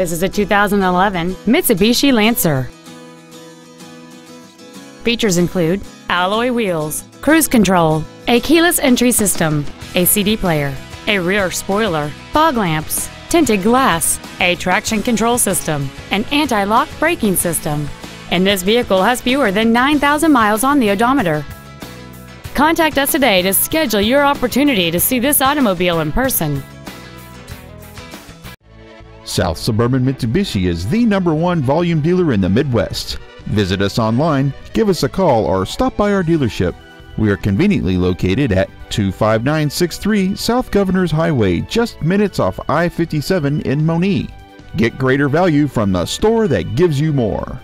This is a 2011 Mitsubishi Lancer. Features include alloy wheels, cruise control, a keyless entry system, a CD player, a rear spoiler, fog lamps, tinted glass, a traction control system, an anti-lock braking system, and this vehicle has fewer than 9,000 miles on the odometer. Contact us today to schedule your opportunity to see this automobile in person. South Suburban Mitsubishi is the number one volume dealer in the Midwest. Visit us online, give us a call, or stop by our dealership. We are conveniently located at 25963 South Governors Highway, just minutes off I 57 in Monee. Get greater value from the store that gives you more.